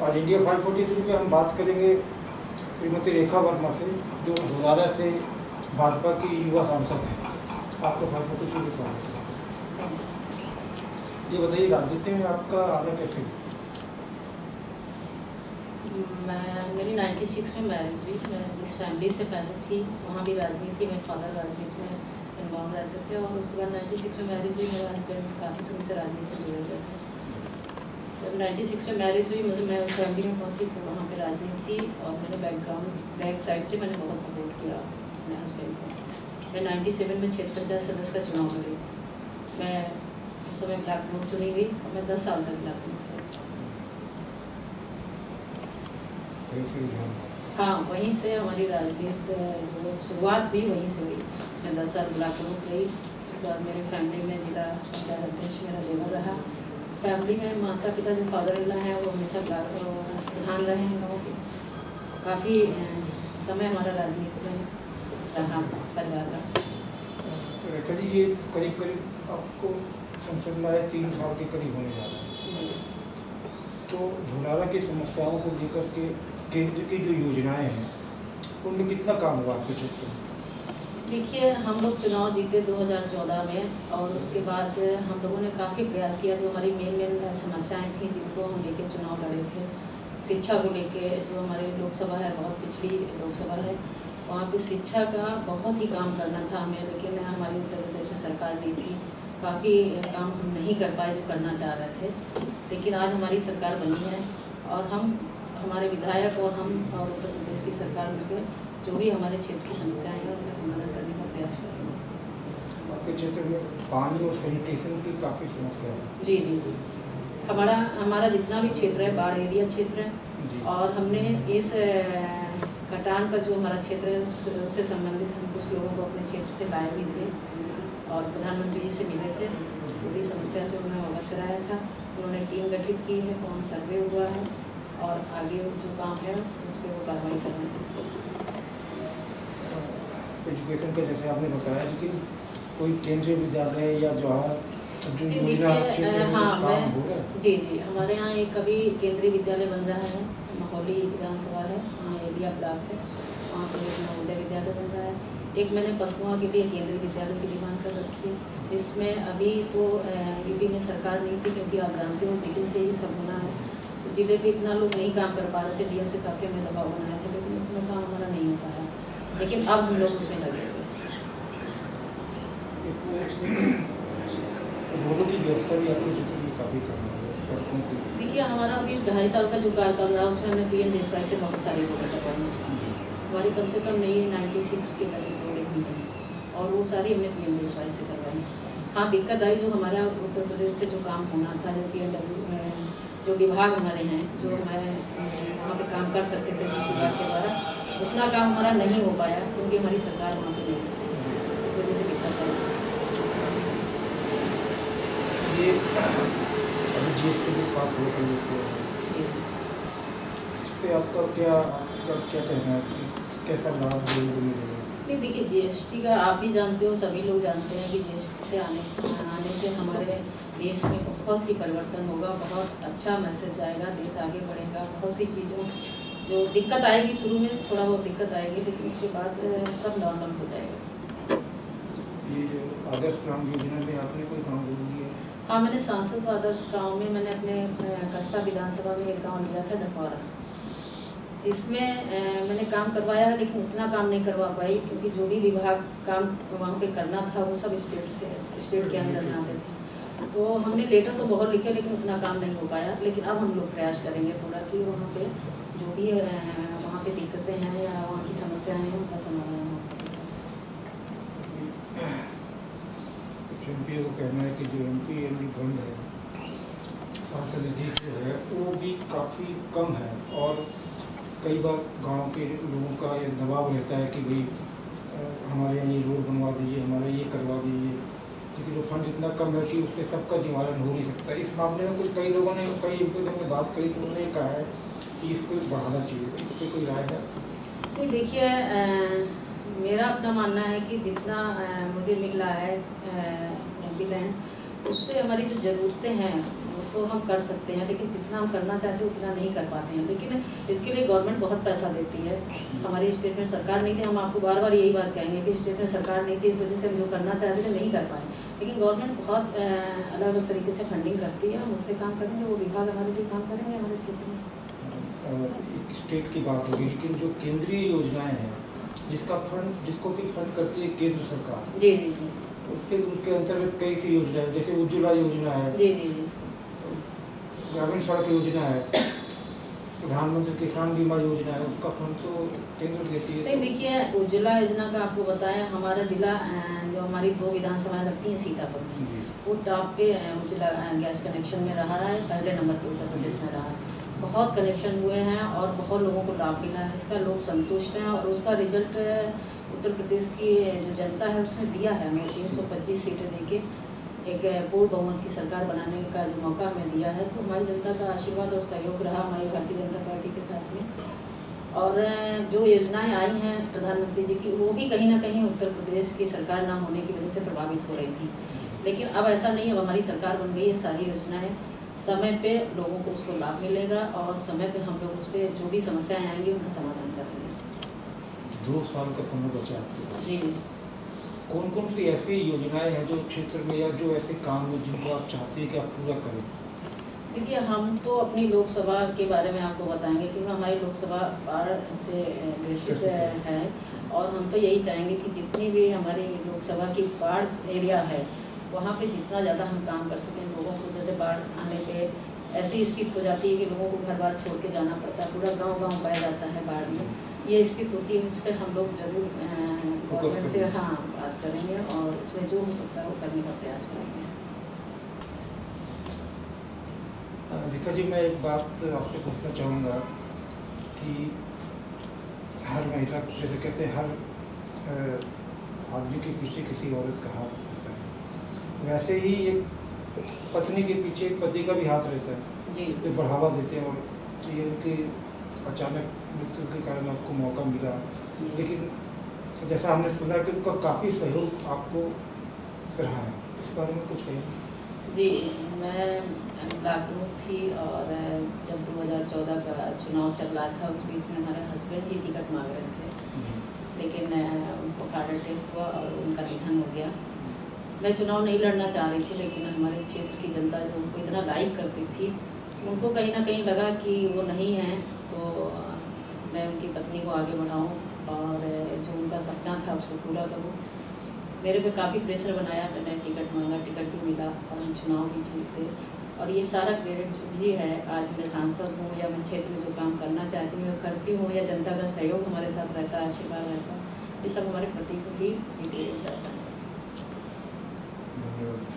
और India five forty three में हम बात करेंगे श्रीमती रेखा वर्मा से, जो धोलारा से भाजपा की युवा सांसद हैं। आपको फाइव फोर्टी थ्री में ये बताइए, राजनीति में आपका आना कैसे? मैं मेरी 96 में मैरिज हुई। मैं जिस फैमिली से पहले थी, वहाँ भी राजनीति में फादर राजनीति में इन्वॉल्व रहते थे और उसके बाद 96 में मैरिज हुई। मेरा हस्बैंड काफ़ी समय से राजनीति से जुड़े हुए थे। जब 96 में मैरिज हुई मुझे मैं उस फैमिली में पहुँची तो वहाँ पे राजनीति थी और मैंने बैकग्राउंड बैक साइड से मैंने बहुत सपोर्ट किया अपने हस्बैंड को। मैं 97 में क्षेत्र पंचायत सदस्य का चुनाव लड़ी। मैं उस समय ब्लैक ग्रुप चुनी गई और मैं दस साल तक ब्लैक ग्रुप? हाँ वहीं से हमारी राजनीति शुरुआत भी वहीं से हुई। मैं दस साल ब्लॉक प्रमुख रही उसके बाद मेरे फैमिली में जिला पंचायत अध्यक्ष मेरा देवर रहा। फैमिली में माता पिता जो फादर इन हैं, वो हमेशा प्रधान रहे हैं गाँव के। काफ़ी समय हमारा राजनीति में रहा परिवार का। रेखा जी, ये करीब करीब आपको संसद में आए तीन साल के करीब होने जा रहा है। तो धुलारा की समस्याओं को लेकर के केंद्र की जो योजनाएँ हैं, उनमें कितना काम हुआ आपके क्षेत्र में? देखिए, हम लोग चुनाव जीते 2014 में और उसके बाद हम लोगों ने काफ़ी प्रयास किया। जो हमारी मेन मेन समस्याएँ थी जिनको हम लेके चुनाव लड़े थे। शिक्षा को लेके जो हमारी लोकसभा है, बहुत पिछड़ी लोकसभा है, वहाँ पे शिक्षा का बहुत ही काम करना था हमें, लेकिन हमारी उत्तर प्रदेश में सरकार नहीं थी। काफ़ी काम हम नहीं कर पाए जो करना चाह रहे थे। लेकिन आज हमारी सरकार बनी है और हम, हमारे विधायक और हम और उत्तर प्रदेश की सरकार मिलकर जो भी हमारे क्षेत्र की समस्याएँ हैं उनका समाधान करने का प्रयास करेंगे। आपके क्षेत्र में पानी और सैनिटेशन की काफ़ी समस्या है। जी जी जी। हमारा हमारा जितना भी क्षेत्र है बाढ़ एरिया क्षेत्र है और हमने इस कटान का जो हमारा क्षेत्र है उससे संबंधित हम कुछ लोगों को अपने क्षेत्र से लाए भी थे और प्रधानमंत्री जी से मिले थे पूरी समस्या से उन्हें अवगत कराया था उन्होंने टीम गठित की है कौन सर्वे हुआ है और आगे जो काम है उस पर वो कार्रवाई कर रहे हैं। एजुकेशन का जैसे आपने बताया लेकिन कोई केंद्रीय विद्यालय या जवाहर हाँ, जी जी हमारे यहाँ एक अभी केंद्रीय विद्यालय बन रहा है माहौली विधानसभा है वहाँ एलिया ब्लॉक है वहाँ पर एक नवोदय विद्यालय बन रहा है। एक मैंने पसमुआ के लिए केंद्रीय विद्यालय की डिमांड कर रखी है जिसमें अभी तो यूपी में सरकार नहीं थी क्योंकि आप जानते हो ज़िले से ही सब होना है। तो ज़िले पे इतना लोग नहीं काम कर पा रहे थे डीएम से काफ़ी हमें दबाव बनाया था लेकिन इसमें काम हमारा नहीं हो पाया लेकिन अब हम लोग उसमें लगे हैं। है देखिए हमारा अभी ढाई साल का जो कार्यकाल रहा उसमें हमने पी एन देशवाई से बहुत सारी करवाई हमारी कम से कम नहीं नाइन्टी सिक्स के करीब रोडें भी हैं और वो सारी हमने पी एन देशवाई से करवाई हाँ। दिक्कत आई जो हमारा उत्तर प्रदेश से जो काम होना था जो पी एन डब्ल्यू जो विभाग हमारे हैं जो हमारे वहाँ पर काम कर सकते थे विभाग के द्वारा उतना काम हमारा नहीं हो पाया क्योंकि हमारी सरकार वहाँ पे नहीं थी। इस वजह से दिक्कत आई। इस पर आपका क्या आपका क्या कहना है कैसा लाभ नहीं देखिए जीएसटी का आप भी जानते हो सभी लोग जानते हैं कि जीएसटी से आने आने से हमारे देश में बहुत ही परिवर्तन होगा बहुत अच्छा मैसेज आएगा देश आगे बढ़ेगा बहुत सी चीज़ों जो दिक्कत आएगी शुरू में थोड़ा बहुत दिक्कत आएगी लेकिन उसके बाद सब नॉर्मल हो जाएगा। ये आदर्श ग्राम योजना में आपने कोई काम दिया हाँ मैंने सांसद आदर्श गाँव में मैंने अपने कस्बा विधानसभा में एक गाँव लिया था डकौरा। जिसमें मैंने काम करवाया है लेकिन उतना काम नहीं करवा पाई क्योंकि जो भी विभाग काम वहाँ पे करना था वो सब स्टेट से स्टेट के अंदर आते थे। तो हमने लेटर तो बहुत लिखे लेकिन उतना काम नहीं हो पाया। लेकिन अब हम लोग प्रयास करेंगे पूरा कि वहाँ पे जो भी वहाँ पे दिक्कतें हैं या वहाँ की समस्याएँ हैं, उनका समाधान एम पी का कहना है कि जो एम पी एल फंड है सांसद निधि जो है, वो भी काफ़ी कम है और कई बार गाँव के लोगों का ये दबाव रहता है कि भाई हमारे यहाँ ये रोड बनवा दीजिए, हमारे ये करवा दीजिए। लेकिन वो फंड इतना कम है कि उससे सबका निवारण हो नहीं सकता। इस मामले में कुछ कई लोगों ने, कई एम पी ने बात करी तो उन्होंने कहा है इसको बढ़ाना चाहिए इस कोई राय है? नहीं देखिए मेरा अपना मानना है कि जितना अ, मुझे मिल है एंबुलेंस उससे हमारी जो ज़रूरतें हैं तो हम कर सकते हैं लेकिन जितना हम करना चाहते हैं उतना नहीं कर पाते हैं। लेकिन इसके लिए गवर्नमेंट बहुत पैसा देती है। हमारी स्टेट में सरकार नहीं थी हम आपको बार बार यही बात कहेंगे कि स्टेट में सरकार नहीं थी इस वजह से हम जो करना चाहते थे नहीं कर पाए। लेकिन गवर्नमेंट बहुत अलग अलग तरीके से फंडिंग करती है हम उससे काम करेंगे वो विभाग हमारे लिए काम करेंगे हमारे क्षेत्र में। एक स्टेट की बात होगी लेकिन जो केंद्रीय योजनाएँ हैं जिसका फंड जिसको भी फंड करती है केंद्र सरकार जी जी जी। उसके उसके अंतर्गत कई सी योजनाएँ जैसे उज्ज्वला योजना है जी जी जी। ग्रामीण सड़क योजना है प्रधानमंत्री किसान बीमा योजना है उसका फंड तो केंद्र देती है। नहीं देखिए उज्ज्वला योजना का आपको बताया हमारा जिला जो हमारी दो विधानसभाएँ लगती हैं सीतापुर में। वो टॉप पे उज्ज्वला गैस कनेक्शन में रहा है पहले नंबर पे उत्तर प्रदेश में रहा है। बहुत कनेक्शन हुए हैं और बहुत लोगों को लाभ मिला है। इसका लोग संतुष्ट हैं और उसका रिज़ल्ट उत्तर प्रदेश की जो जनता है उसने दिया है। हमें तीन सौ पच्चीस सीटें देके एक पूर्ण बहुमत की सरकार बनाने का जो मौका हमें दिया है तो हमारी जनता का आशीर्वाद और सहयोग रहा हमारी भारतीय जनता पार्टी के साथ में। और जो योजनाएँ आई हैं प्रधानमंत्री जी की, वो भी कहीं ना कहीं उत्तर प्रदेश की सरकार ना होने की वजह से प्रभावित हो रही थी। लेकिन अब ऐसा नहीं अब हमारी सरकार बन गई है, सारी योजनाएँ। समय पे लोगों को उसको लाभ मिलेगा और समय पे हम लोग उस पर जो भी समस्याएँ आएँगी उनका समाधान करेंगे। दो साल का समय बचा है जी। कौन कौन सी ऐसी योजनाएँ हैं जो क्षेत्र में या जो ऐसे काम हैं जिनको आप चाहते हैं कि आप पूरा करें? देखिए हम तो अपनी लोकसभा के बारे में आपको बताएँगे क्योंकि हमारी लोकसभा बाढ़ से ग्रसित है और हम तो यही चाहेंगे कि जितनी भी हमारी लोकसभा की बाढ़ एरिया है वहाँ पे जितना ज़्यादा हम काम कर सकें लोगों को जैसे बाढ़ आने पे ऐसी स्थिति हो जाती है कि लोगों को घर बार छोड़ के जाना पड़ता है पूरा गाँव गाँव बह जाता है बाढ़ में। ये स्थिति होती है उस पर हम लोग ज़रूर गवर्नमेंट से हाँ बात करेंगे और उसमें जो हो सकता है वो करने का प्रयास करेंगे। रेखा जी मैं एक बात आपसे पूछना चाहूँगा कि हर महिला जैसे कहते हैं हर आदमी के पीछे किसी औरत का हाथ वैसे ही एक पत्नी के पीछे पति का भी हाथ रहता है। जी। ये बढ़ावा देते हैं और ये उनकी अचानक मृत्यु के कारण आपको मौका मिला। लेकिन जैसा हमने सुना कि उनका काफ़ी सहयोग आपको रहा है इस बारे में कुछ कहिए। जी मैं लाखनऊ थी और जब 2014 का चुनाव चल रहा था उस बीच में हमारे हस्बैंड ही टिकट मांग रहे थे। लेकिन उनको हार्ट अटैक हुआ और उनका निधन हो गया। मैं चुनाव नहीं लड़ना चाह रही थी, लेकिन हमारे क्षेत्र की जनता जो उनको इतना लाइक करती थी, उनको कहीं ना कहीं लगा कि वो नहीं हैं तो मैं उनकी पत्नी को आगे बढ़ाऊँ और जो उनका सपना था उसको पूरा करूँ। मेरे पे काफ़ी प्रेशर बनाया, मैंने टिकट मांगा टिकट भी मिला और हम चुनाव भी जीते। और ये सारा क्रेडिट जो भी है, आज मैं सांसद हूँ या मैं क्षेत्र में जो काम करना चाहती हूँ करती हूँ या जनता का सहयोग हमारे साथ रहता है, आशीर्वाद रहता है, ये सब हमारे पति को ही क्रेडिट जाता है। Thank you.